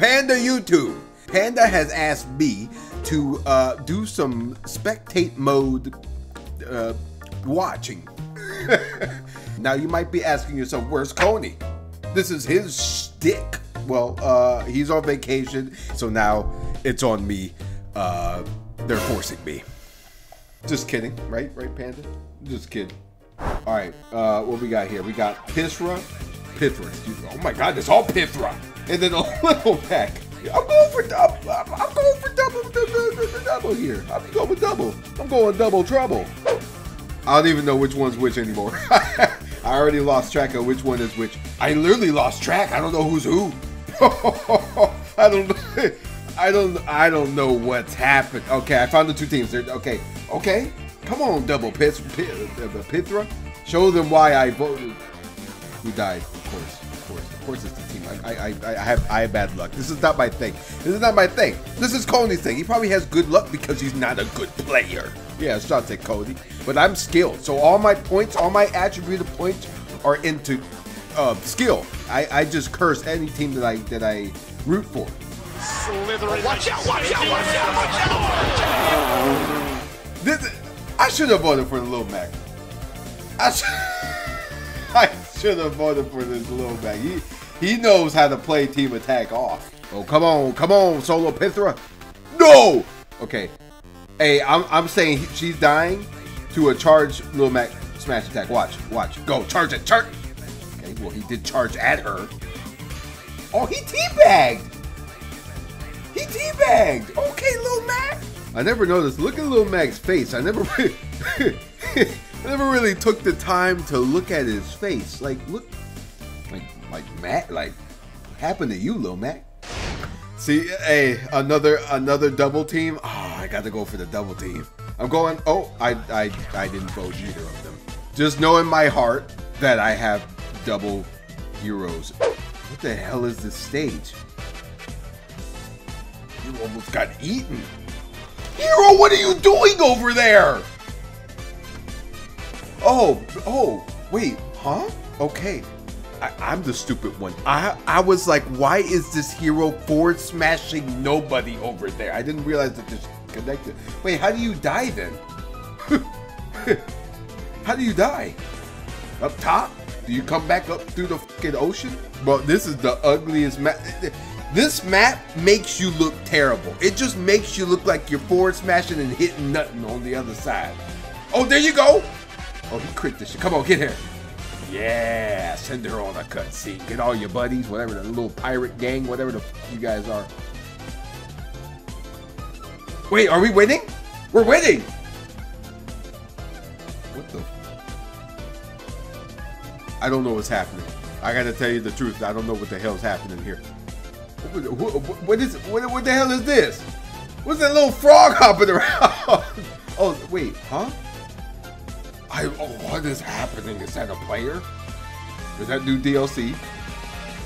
Panda YouTube. Panda has asked me to uh, do some spectate mode uh, watching. now you might be asking yourself, where's Coney? This is his stick. Well, uh, he's on vacation, so now it's on me. Uh, they're forcing me. Just kidding, right? Right, Panda? Just kidding. All right, uh, what we got here? We got Pithra. Pithra. Oh my god, it's all Pithra. And then a little pack. I'm going for double. I'm, I'm going for double, double, double, double here. I'm going with double. I'm going double trouble. I don't even know which one's which anymore. I already lost track of which one is which. I literally lost track. I don't know who's who. I don't. I don't I don't know what's happened. Okay, I found the two teams. They're, okay, okay. Come on, double Pith, Pith, uh, Pithra. Show them why I voted. We died, of course, of course, of course. It's the team. I, I, I, I have I have bad luck. This is not my thing. This is not my thing. This is Coney's thing. He probably has good luck because he's not a good player. Yeah, shots at Cody. But I'm skilled, so all my points, all my attributed points are into uh, skill. I, I just curse any team that I that I root for. Slithering. Watch out, watch out, watch out, watch out! watch This, I should have voted for the little Mac. I should, I should have voted for this little Mac. He, he knows how to play team attack off. Oh, come on, come on, Solo Pithra. No! Okay. Hey, I'm, I'm saying she's dying to a charge little Mac smash attack. Watch, watch. Go, charge it, charge. Okay, well, he did charge at her. Oh, he teabagged. He teabagged. Okay, little Mac. I never noticed. Look at little Mac's face. I never, I never really took the time to look at his face. Like, look, like, like Mac. Like, what happened to you, Lil Mac? See, hey, another another double team. Oh, I got to go for the double team. I'm going. Oh, I I I didn't vote either of them. Just know in my heart that I have double heroes. What the hell is this stage? You almost got eaten. Hero, what are you doing over there? Oh, oh, wait, huh? Okay. I, I'm the stupid one. I I was like, why is this hero forward smashing nobody over there? I didn't realize that this connected. Wait, how do you die then? how do you die? Up top? Do you come back up through the fucking ocean? Well, this is the ugliest map. This map makes you look terrible. It just makes you look like you're forward smashing and hitting nothing on the other side. Oh, there you go. Oh, he crit this shit. Come on, get here. Yeah, send her on a cutscene. Get all your buddies, whatever, the little pirate gang, whatever the you guys are. Wait, are we winning? We're winning! What the? I don't know what's happening. I gotta tell you the truth. I don't know what the hell's happening here. What, is what, what the hell is this? What's that little frog hopping around? oh wait, huh? I oh, what is happening? Is that a player? Is that new DLC?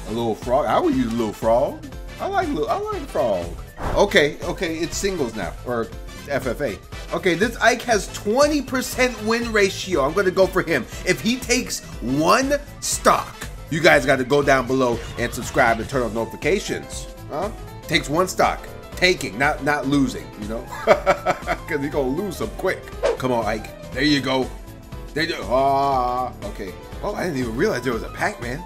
A little frog? I would use a little frog. I like little. I like frog. Okay, okay, it's singles now or FFA. Okay, this Ike has 20% win ratio. I'm gonna go for him. If he takes one stock, you guys got to go down below and subscribe and turn on notifications. Huh? Takes one stock. Taking, not not losing, you know? Because he's going to lose some quick. Come on, Ike. There you go. There do. Ah, okay. Oh, I didn't even realize there was a Pac-Man.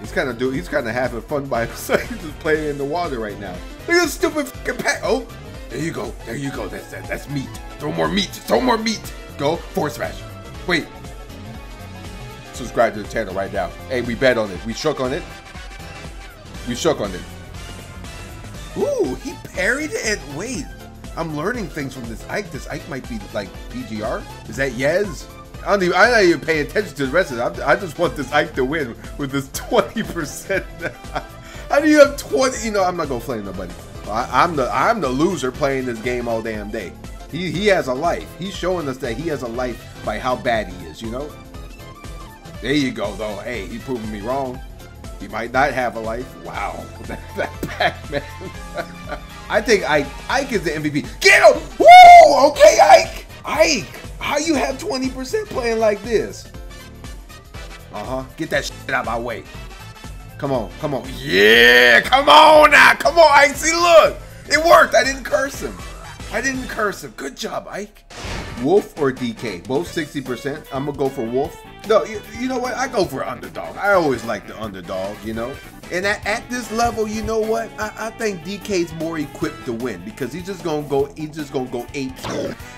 He's kind of doing, he's kind of having fun by himself. He's just playing in the water right now. Look at this stupid fucking Pac. Oh, there you go. There you go. That's that, that's meat. Throw more meat. Throw more meat. Go. Force smash. Wait, subscribe to the channel right now. Hey, we bet on it. We shook on it. We shook on it. Ooh, he parried it. Wait, I'm learning things from this Ike. This Ike might be like PGR. Is that Yez? I don't even, I'm not even paying attention to the rest of it. I'm, just want this Ike to win with this 20%. How do you have 20? You know, I'm not gonna flame nobody. I, I'm the I'm the loser playing this game all damn day. He he has a life. He's showing us that he has a life by how bad he is. You know. There you go, though. Hey, he proving me wrong. He might not have a life. Wow, that Pac-Man. I think Ike, Ike is the MVP. Get him! Woo! Okay, Ike. Ike, how you have 20% playing like this? Uh huh. Get that shit out my way. Come on, come on. Yeah, come on now. Come on, Ike. See, look. It worked. I didn't curse him. I didn't curse him. Good job, Ike. Wolf or DK? Both 60%. I'm going to go for Wolf. No, you, you, know what? I go for underdog. I always like the underdog, you know? And at, at this level, you know what? I, I, think DK's more equipped to win because he's just gonna go. He's just gonna go eight.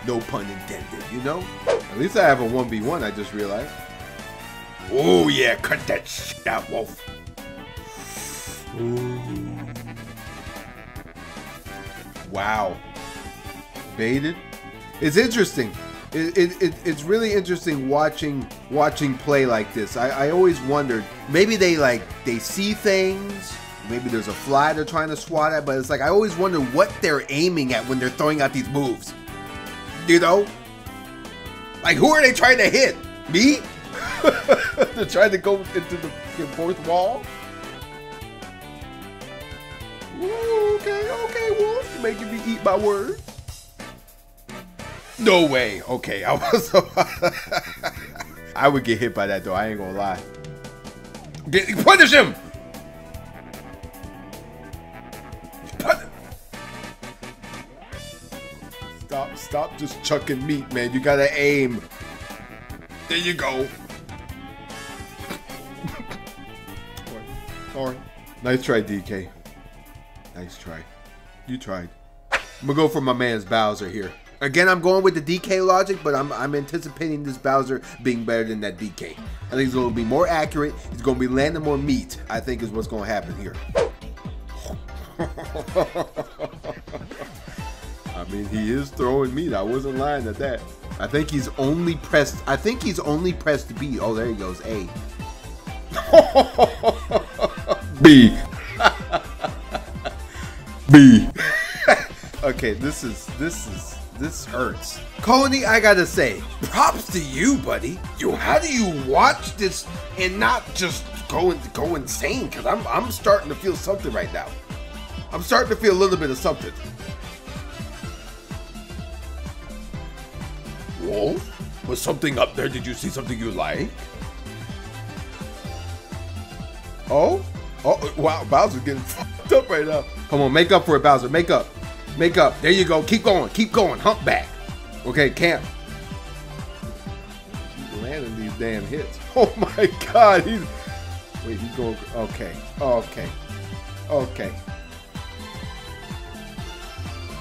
No pun intended. You know. At least I have a one v one. I just realized. Oh yeah, cut that shit out, Wolf. Ooh. Wow. Baited. It's interesting. It, it, it, it's really interesting watching watching play like this. I, I always wondered maybe they like they see things. Maybe there's a fly they're trying to swat at, but it's like I always wonder what they're aiming at when they're throwing out these moves. You know, like who are they trying to hit? Me? they're trying to go into the, fourth wall. Ooh, okay, okay, Wolf, you're making me eat my words. No way. Okay, I was. I would get hit by that though. I ain't gonna lie. Get, punish him. Stop! Stop! Just chucking meat, man. You gotta aim. There you go. Sorry. Nice try, DK. Nice try. You tried. I'm gonna go for my man's Bowser here. Again, I'm going with the DK logic, but I'm, I'm anticipating this Bowser being better than that DK. I think he's going to be more accurate. He's going to be landing more meat, I think is what's going to happen here. I mean, he is throwing meat. I wasn't lying at that. I think he's only pressed, I think he's only pressed B. Oh, there he goes, A. B. B. okay, this is, this is, this hurts. Coney, I gotta say, props to you, buddy. You, how do you watch this and not just go go insane? Cause I'm I'm starting to feel something right now. I'm starting to feel a little bit of something. Wolf, was something up there? Did you see something you like? Oh, oh, wow, Bowser's getting fucked up right now. Come on, make up for it, Bowser. Make up. Make up. There you go. Keep going. Keep going. Humpback. Okay, camp. He's landing these damn hits. Oh my god. He's Wait, he's going okay. Okay. Okay.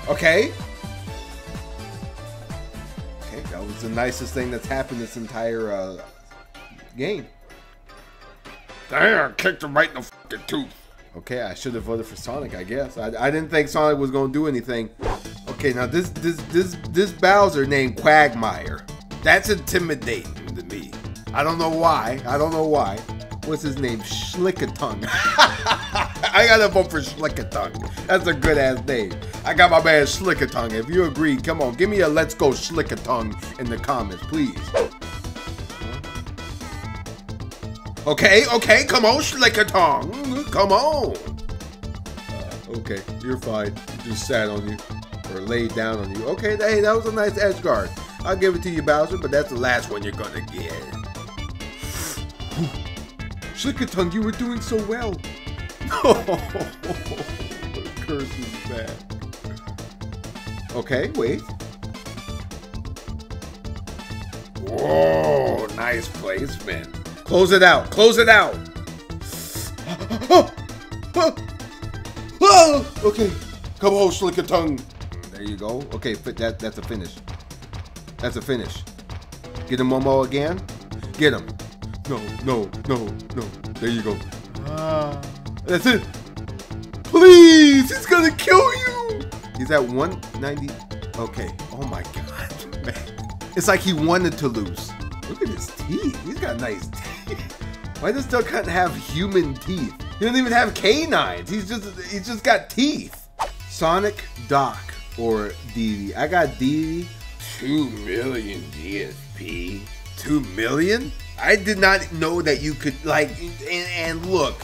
Okay. Okay, that was the nicest thing that's happened this entire uh, game. Damn, kicked him right in the fucking tooth. Okay, I should have voted for Sonic, I guess. I, I didn't think Sonic was gonna do anything. Okay, now this this this this Bowser named Quagmire. That's intimidating to me. I don't know why. I don't know why. What's his name? Schlickatongue. I gotta vote for Schlickatongue. That's a good ass name. I got my man Schlickatongue. If you agree, come on, give me a let's go Schlickatongue in the comments, please. Okay, okay, come on, Schlickatongue. Come on. Uh, okay, you're fine. Just sat on you. Or laid down on you. Okay, hey, that was a nice edge guard. I'll give it to you, Bowser, but that's the last one you're gonna get. Schlickatongue, you were doing so well. curse is bad. Okay, wait. Whoa, nice placement. Close it out. Close it out. okay. Come on, Schlickatongue. There you go. Okay, that that's a finish. That's a finish. Get him Momo again. Get him. No, no, no, no. There you go. Ah. That's it. Please, he's gonna kill you. He's at 190. Okay. Oh my god, man. It's like he wanted to lose. Look at his teeth. He's got nice teeth. Why does Duck Hunt have human teeth? He doesn't even have canines. He's just he's just got teeth. Sonic Doc or Dee I got Dee Two million GSP. Two million? I did not know that you could like and, and look,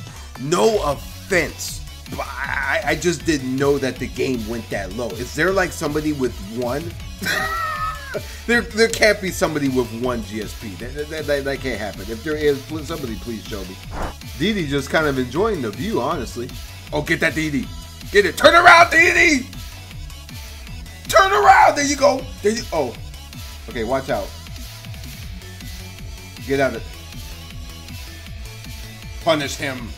no offense. But I, I just didn't know that the game went that low. Is there like somebody with one? there, there can't be somebody with one GSP. That, that, that, that can't happen. If there is, somebody please show me. Didi just kind of enjoying the view, honestly. Oh, get that Didi. Get it. Turn around, Didi. Turn around. There you go. There you. Oh. Okay, watch out. Get out of. It. Punish him.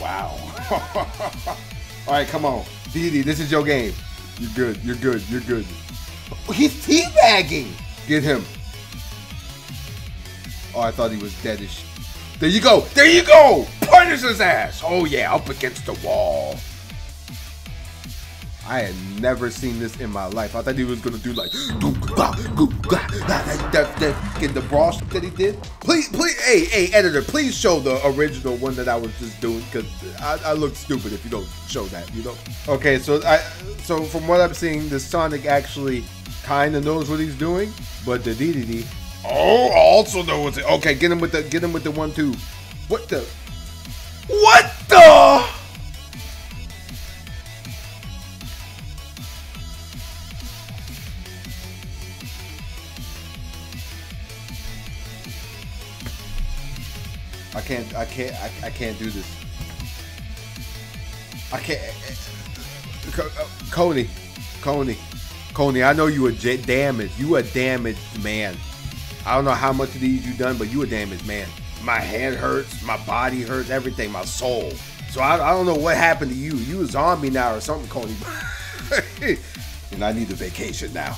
Wow. All right, come on. Didi, this is your game. You're good. You're good. You're good. He's teabagging. Get him. Oh, I thought he was deadish. There you go. There you go. Punish his ass. Oh, yeah. Up against the wall. I had never seen this in my life. I thought he was gonna do like that, that, the brawl that he did. Please, please, hey, hey, editor, please show the original one that I was just doing because I, I look stupid if you don't show that. You know? Okay, so I, so from what I'm seeing, the Sonic actually kind of knows what he's doing, but the DDD, oh, also knows it. Okay, get him with the, get him with the one two. What the? What I can't. I can't. I, I can't do this. I can't. Uh, Coney, Coney, Coney. I know you a j- damaged. You a damaged man. I don't know how much of these you done, but you a damaged man. My head hurts. My body hurts. Everything. My soul. So I, I don't know what happened to you. You a zombie now or something, Coney. and I need a vacation now.